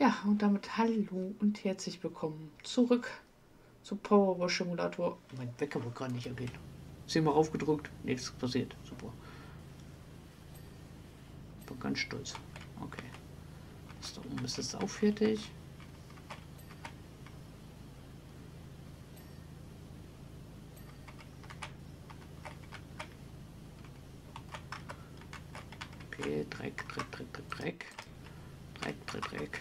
Ja, und damit hallo und herzlich willkommen zurück zu Powerwash Simulator. Mein Wecker wird gerade nicht ergehen. Zehnmal aufgedrückt, nichts passiert. Super. Bin ganz stolz. Okay. Das da oben ist jetzt auch fertig. Okay, Dreck, Dreck, Dreck, Dreck, Dreck. Dreck, Dreck, Dreck.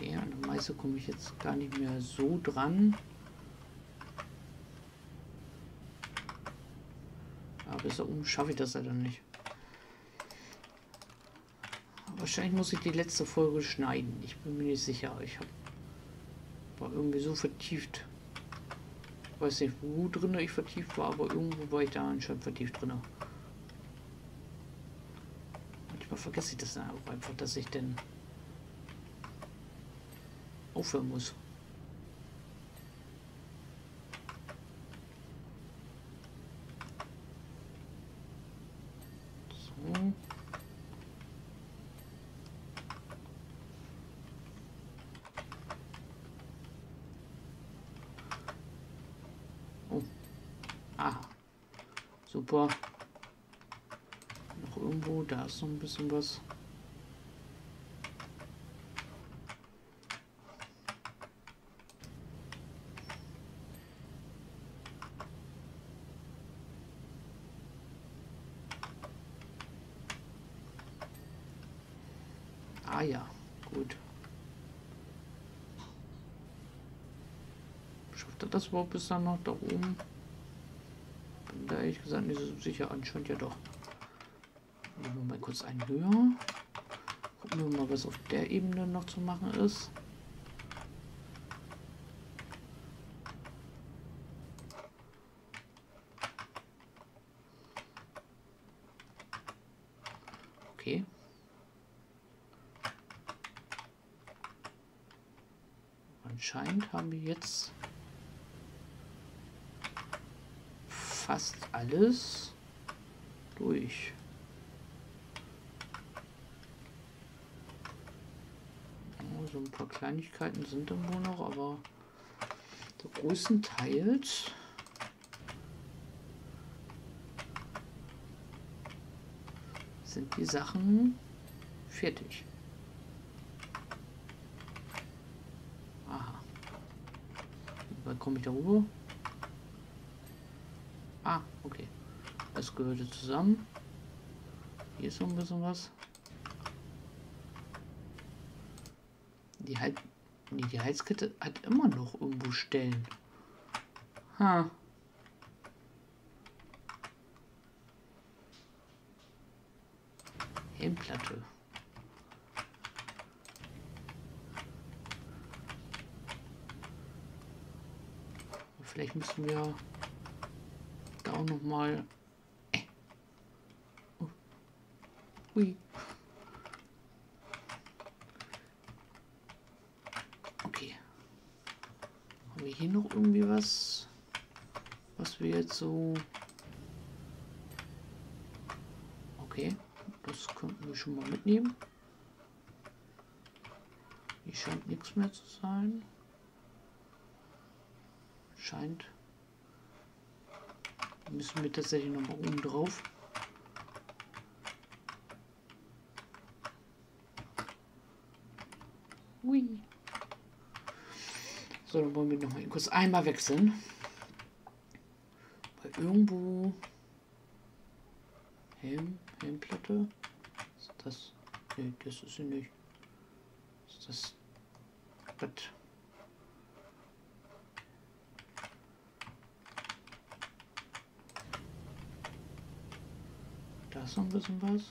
Okay, an der Meise komme ich jetzt gar nicht mehr so dran. Aber bis da oben schaffe ich das leider nicht. Wahrscheinlich muss ich die letzte Folge schneiden. Ich bin mir nicht sicher. Ich habe war irgendwie so vertieft. Ich weiß nicht, wo drin ich vertieft war, aber irgendwo war ich da anscheinend vertieft drin. Manchmal vergesse ich das einfach, dass ich denn aufhören muss. Oh. Aha. Super. Noch irgendwo, da ist noch ein bisschen was. Ah ja, gut. Schafft er das überhaupt bis dann noch da oben? Bin da ehrlich gesagt nicht so sicher. Anscheinend ja doch. Nehmen wir mal kurz einen höher. Gucken wir mal, was auf der Ebene noch zu machen ist. Okay. Anscheinend haben wir jetzt fast alles durch. So ein paar Kleinigkeiten sind dann wohl noch, aber größtenteils sind die Sachen fertig. Aha. Wann komme ich da rüber? Ah, okay. Das gehörte zusammen. Hier ist so ein bisschen was. Die, Hal nee, die Halskette hat immer noch irgendwo Stellen. Ha. Helmplatte. Vielleicht müssen wir da auch noch mal. Äh. Oh. Ui. Okay. Haben wir hier noch irgendwie was, was wir jetzt so. Okay, das könnten wir schon mal mitnehmen. Hier scheint nichts mehr zu sein scheint. Müssen wir tatsächlich noch mal oben drauf. Hui. So, dann wollen wir noch mal kurz einmal wechseln. Weil irgendwo Helm, Helmplatte. Ist das? Nee, das ist sie nicht. Ist das? Was? Da ist noch ein bisschen was.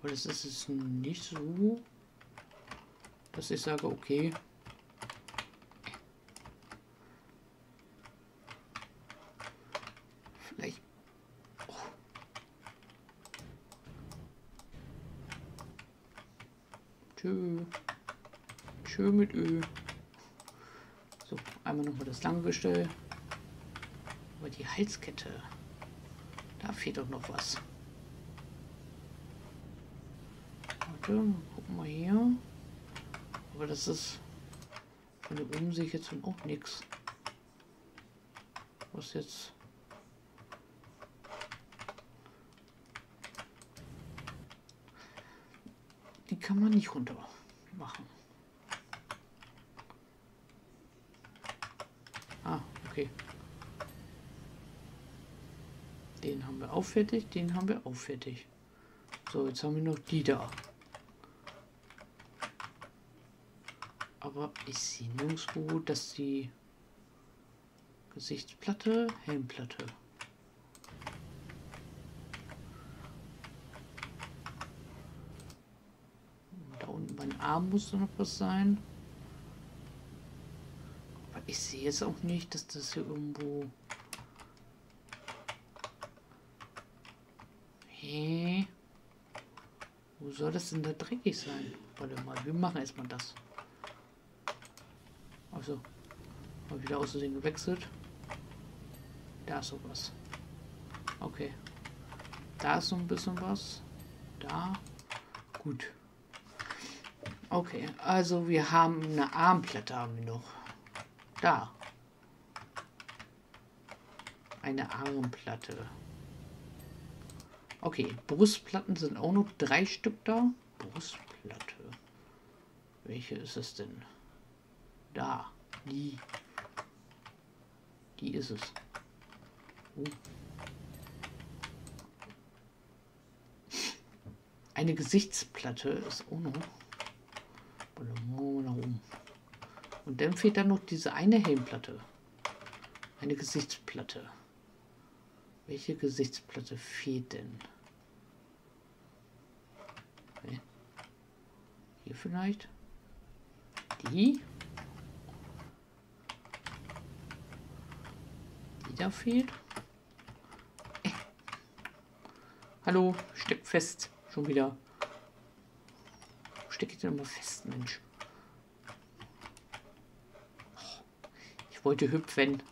Aber das ist es nicht so, dass ich sage, okay. Vielleicht. Oh. Tschö. Tschö mit Ö. So, einmal nochmal das lange Gestell. Aber Aber die Halskette. Da fehlt doch noch was. Warte, gucken wir hier. Aber das ist von der oben sehe ich jetzt auch nichts. Was jetzt die kann man nicht runter machen. Ah, okay. Den haben wir auch fertig, den haben wir auch fertig. So, jetzt haben wir noch die da. Aber ich sehe nirgendwo, dass die Gesichtsplatte, Helmplatte. Da unten beim Arm muss noch was sein. Aber ich sehe jetzt auch nicht, dass das hier irgendwo... Hey. Wo soll das denn da dreckig sein? Warte mal, wir machen erstmal das. Also, mal wieder auszusehen gewechselt. Da ist sowas. Okay. Da ist so ein bisschen was. Da. Gut. Okay, also wir haben eine Armplatte haben wir noch. Da. Eine Armplatte. Okay, Brustplatten sind auch noch drei Stück da. Brustplatte. Welche ist es denn? Da. Die. Die ist es. Oh. Eine Gesichtsplatte ist auch noch. Und dann fehlt dann noch diese eine Helmplatte. Eine Gesichtsplatte. Welche Gesichtsplatte fehlt denn? Hier vielleicht? Die? Wieder fehlt. Äh. Hallo, steckt fest. Schon wieder. Wo stecke ich denn immer fest, Mensch? Ich wollte hüpfen.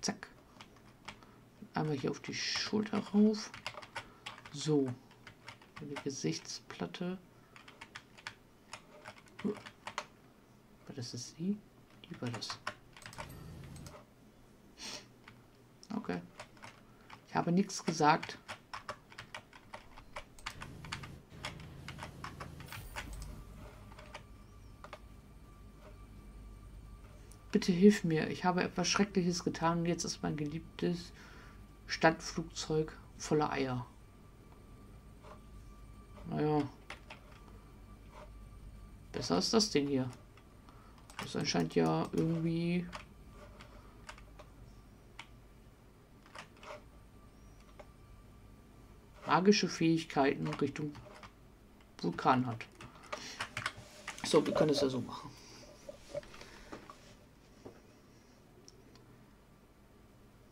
Zack. Einmal hier auf die Schulter rauf. So. Die Gesichtsplatte. Das ist sie? Die war das. Okay. Ich habe nichts gesagt. Bitte hilf mir. Ich habe etwas Schreckliches getan und jetzt ist mein geliebtes Stadtflugzeug voller Eier. Naja. Besser ist das Ding hier. Das anscheinend ja irgendwie magische Fähigkeiten Richtung Vulkan hat. So, wir können es ja so machen.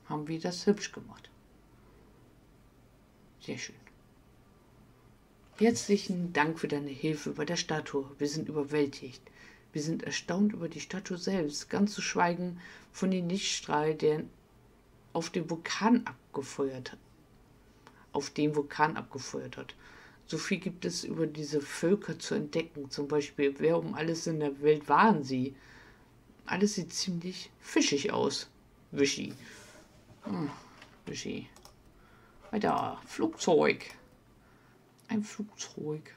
Haben wir das hübsch gemacht. Sehr schön. Herzlichen Dank für deine Hilfe bei der Statue. Wir sind überwältigt. Wir sind erstaunt über die Statue selbst, ganz zu schweigen von dem Lichtstrahl, der auf den Vulkan abgefeuert hat auf den Vulkan abgefeuert hat. So viel gibt es über diese Völker zu entdecken. Zum Beispiel, wer um alles in der Welt waren sie? Alles sieht ziemlich fischig aus. Wischi. Hm, Wischi. Weiter. Flugzeug. Ein Flugzeug.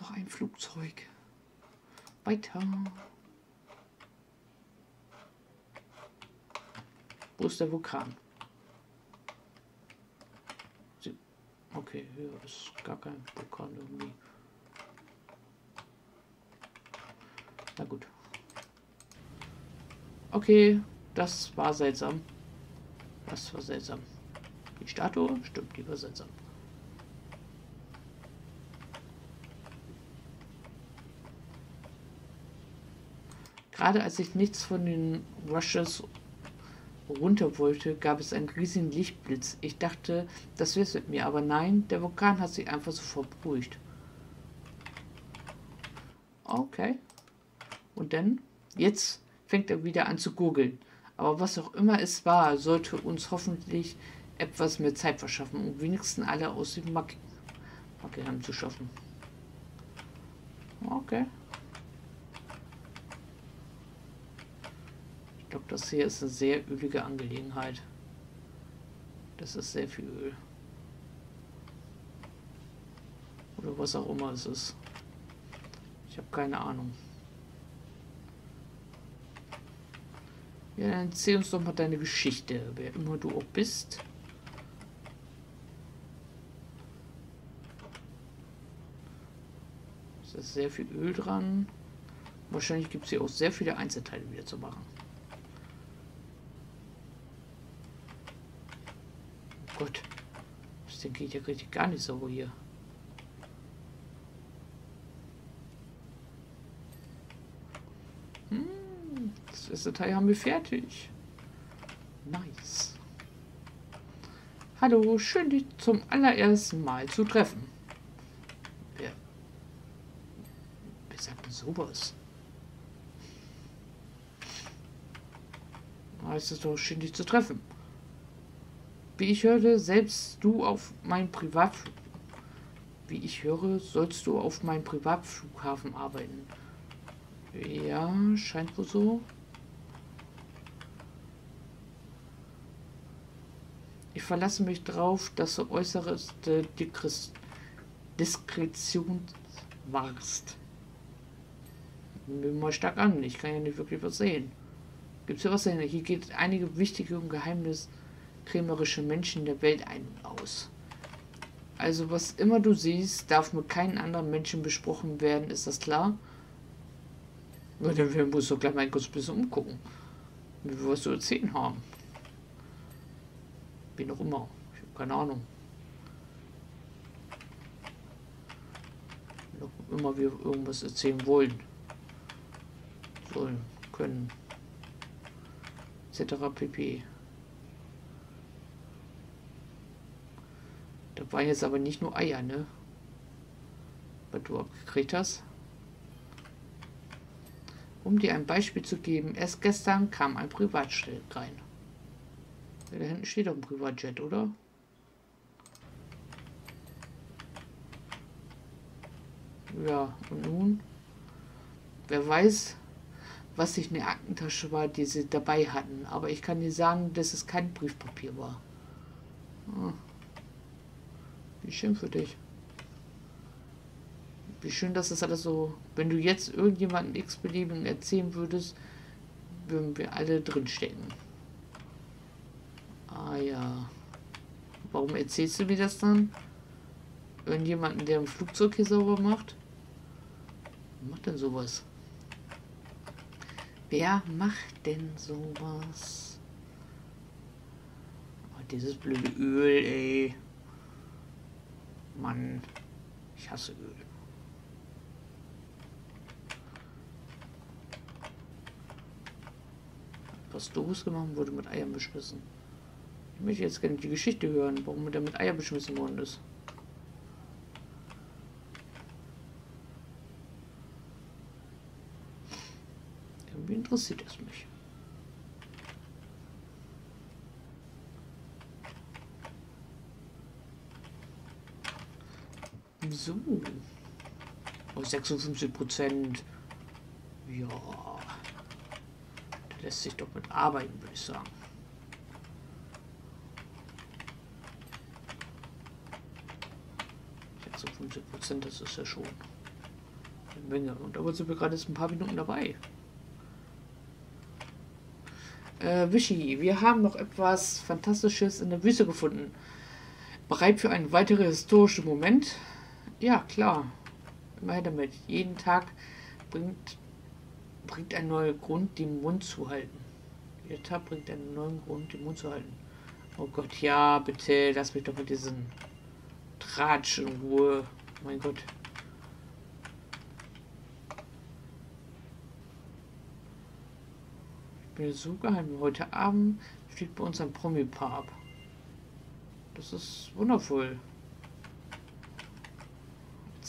Noch ein Flugzeug. Weiter. Wo ist der Vulkan? Okay, hier ist gar kein Vulkan irgendwie. Na gut. Okay, das war seltsam. Das war seltsam. Die Statue stimmt, die war seltsam. Gerade als ich nichts von den Rushes runter wollte, gab es einen riesigen Lichtblitz. Ich dachte, das wär's mit mir, aber nein, der Vulkan hat sich einfach so beruhigt. Okay. Und dann, jetzt, fängt er wieder an zu gurgeln. Aber was auch immer es war, sollte uns hoffentlich etwas mehr Zeit verschaffen, um wenigstens alle aus dem Mack Mackenheim zu schaffen. Okay. Ich glaube, das hier ist eine sehr ölige Angelegenheit. Das ist sehr viel Öl. Oder was auch immer es ist. Ich habe keine Ahnung. Ja, dann erzähl uns doch mal deine Geschichte, wer immer du auch bist. Es ist sehr viel Öl dran. Wahrscheinlich gibt es hier auch sehr viele Einzelteile wieder zu machen. Oh Gott. Ding geht ja richtig gar nicht so hier. Das Teil haben wir fertig. Nice. Hallo, schön dich zum allerersten Mal zu treffen. Wer, wer sagt denn sowas? Es ist doch schön dich zu treffen. Wie ich höre, selbst du auf mein Privat... Wie ich höre, sollst du auf meinem Privatflughafen arbeiten. Ja, scheint wohl so. Ich verlasse mich darauf, dass du äußerste Diskretion warst. Nehmen mal stark an, ich kann ja nicht wirklich was sehen. Gibt es hier was sehen? Hier geht einige wichtige und geheimniskrämerische Menschen der Welt ein und aus. Also was immer du siehst, darf mit keinen anderen Menschen besprochen werden, ist das klar? Na, dann muss doch gleich mal kurz ein bisschen umgucken. Wie wir was zu erzählen haben. Wie noch immer. Ich habe keine Ahnung. Noch immer wir irgendwas erzählen wollen. Sollen, können. Etc. pp. Da waren jetzt aber nicht nur Eier, ne? Was du abgekriegt hast. Um dir ein Beispiel zu geben, erst gestern kam ein Privatjet rein. Ja, da hinten steht doch ein Privatjet, oder? Ja, und nun? Wer weiß, was sich in der Aktentasche war, die sie dabei hatten. Aber ich kann dir sagen, dass es kein Briefpapier war. Ah. Wie schön für dich. Wie schön, dass das alles so... Wenn du jetzt irgendjemanden x-beliebigen erzählen würdest, würden wir alle drinstecken. Ah ja. Warum erzählst du mir das dann? Irgendjemanden, der ein Flugzeug hier sauber macht? Wer macht denn sowas? Wer macht denn sowas? Oh, dieses blöde Öl, ey. Mann, ich hasse Öl. Was doofes gemacht wurde mit Eiern beschmissen. Ich möchte jetzt gerne die Geschichte hören, warum er mit Eier beschmissen worden ist. Irgendwie interessiert es mich. So. Oh, 56 Prozent. Ja. Da lässt sich doch mit arbeiten, würde ich sagen. 50 Prozent, das ist ja schon eine Menge. Und da sind wir gerade jetzt ein paar Minuten dabei. Äh, Wischi, wir haben noch etwas Fantastisches in der Wüste gefunden. Bereit für einen weiteren historischen Moment? Ja, klar. Immer damit. Jeden Tag bringt, bringt ein neuer Grund, den Mund zu halten. Jeder Tag bringt einen neuen Grund, den Mund zu halten. Oh Gott, ja, bitte, lass mich doch mit diesen Tratsch in Ruhe. Mein Gott. Ich bin so geheim. Heute Abend steht bei uns ein Promi-Paar ab. Das ist wundervoll.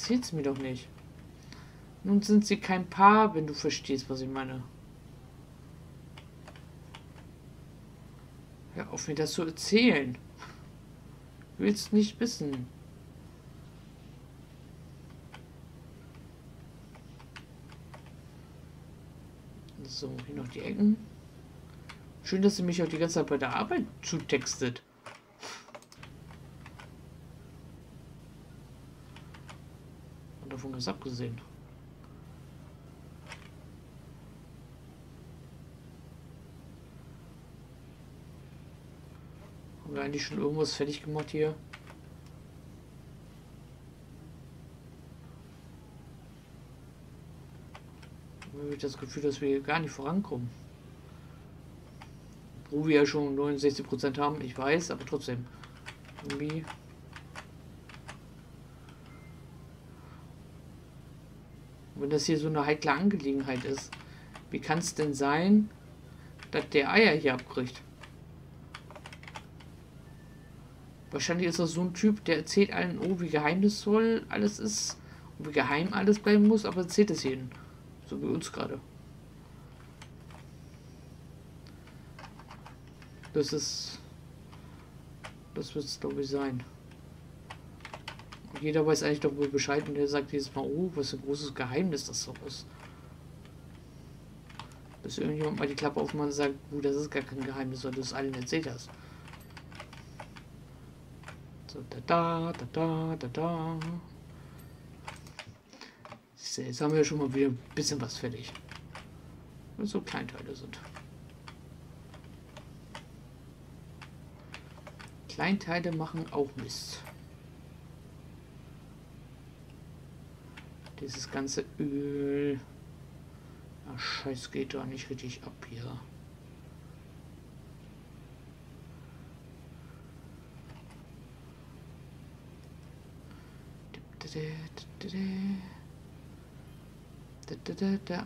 Es mir doch nicht. Nun sind sie kein Paar, wenn du verstehst, was ich meine. Hör auf, mir das zu erzählen. Du willst nicht wissen. So, hier noch die Ecken. Schön, dass sie mich auch die ganze Zeit bei der Arbeit zutextet. Davon ist abgesehen. Haben wir eigentlich schon irgendwas fertig gemacht hier? habe ich das Gefühl, dass wir gar nicht vorankommen. Wo wir ja schon 69% haben, ich weiß, aber trotzdem. Irgendwie. Wenn das hier so eine heikle Angelegenheit ist, wie kann es denn sein, dass der Eier hier abkriegt? Wahrscheinlich ist das so ein Typ, der erzählt allen, oh, wie geheimnisvoll alles ist und wie geheim alles bleiben muss, aber erzählt es jedem. So wie uns gerade. Das ist... Das wird es, glaube ich, sein. Jeder weiß eigentlich doch wohl Bescheid und der sagt jedes Mal, oh, was ein großes Geheimnis das so ist. Bis irgendjemand mal die Klappe aufmacht und sagt, oh, das ist gar kein Geheimnis, weil du es allen erzählt hast. So, da da, da da, da da. Jetzt haben wir schon mal wieder ein bisschen was fertig. Wenn so Kleinteile sind. Kleinteile machen auch Mist. Dieses ganze Öl. Ach, Scheiß geht da nicht richtig ab hier.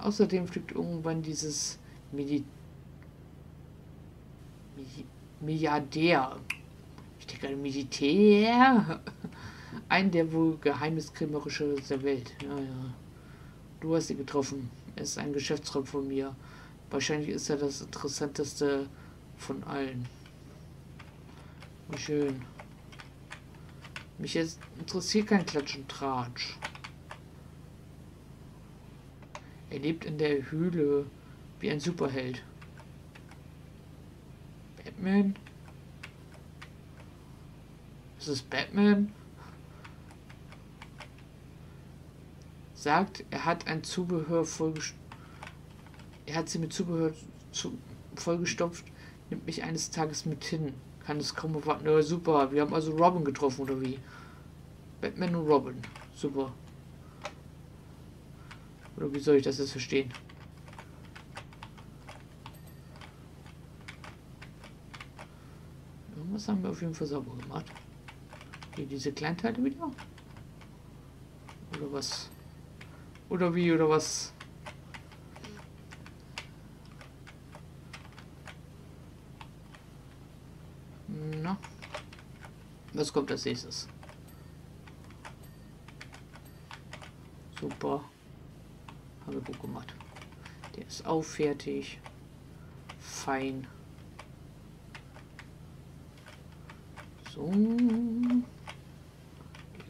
Außerdem fliegt irgendwann dieses Medi Milliardär gerade Militär. Ein der wohl geheimniskrämerische der Welt. Ja, ja. Du hast ihn getroffen. Er ist ein Geschäftsraum von mir. Wahrscheinlich ist er das interessanteste von allen. Wie schön. Mich interessiert kein Klatsch und Tratsch. Er lebt in der Höhle wie ein Superheld. Batman? Ist es Batman? Sagt, er hat ein Zubehör vollgestopft. Er hat sie mit Zubehör zu vollgestopft, nimmt mich eines Tages mit hin. Kann es kaum erwarten. Ja, super. Wir haben also Robin getroffen, oder wie? Batman und Robin. Super. Oder wie soll ich das jetzt verstehen? Irgendwas haben wir auf jeden Fall sauber gemacht. Hier diese Kleinteile wieder? Oder was? Oder wie, oder was? Na? Was kommt als nächstes? Super. Habe gut gemacht. Der ist auch fertig. Fein. So.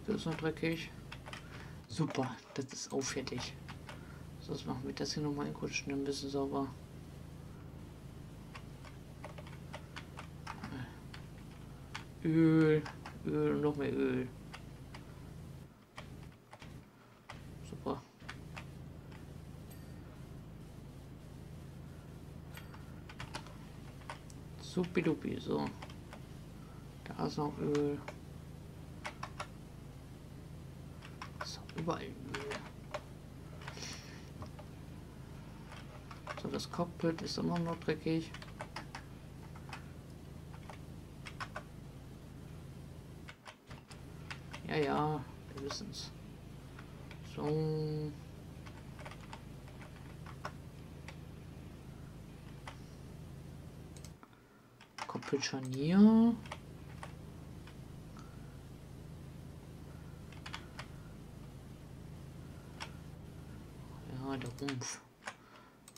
Das ist noch dreckig. Super, das ist auch fertig. So, jetzt machen wir das hier nochmal in kurz ein bisschen sauber. Öl, Öl, noch mehr Öl. Super. Supidupi, so. Da ist noch Öl. Überall. So, das Cockpit ist immer noch dreckig. Ja, ja, wir wissen es. So. Cockpit Scharnier. Rumpf.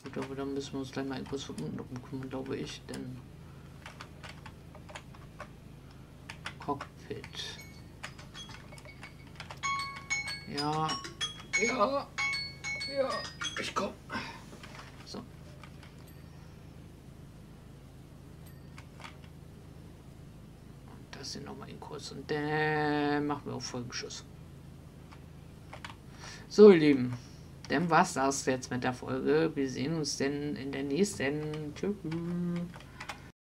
Gut, aber dann müssen wir uns gleich mal etwas von unten kümmern, glaube ich, denn Cockpit. Ja, ja, ja, ich komm. So. Das sind noch mal in kurz und dann machen wir auch Folgenschuss. So, ihr Lieben, dann war's das jetzt mit der Folge. Wir sehen uns denn in der nächsten. Tschüss.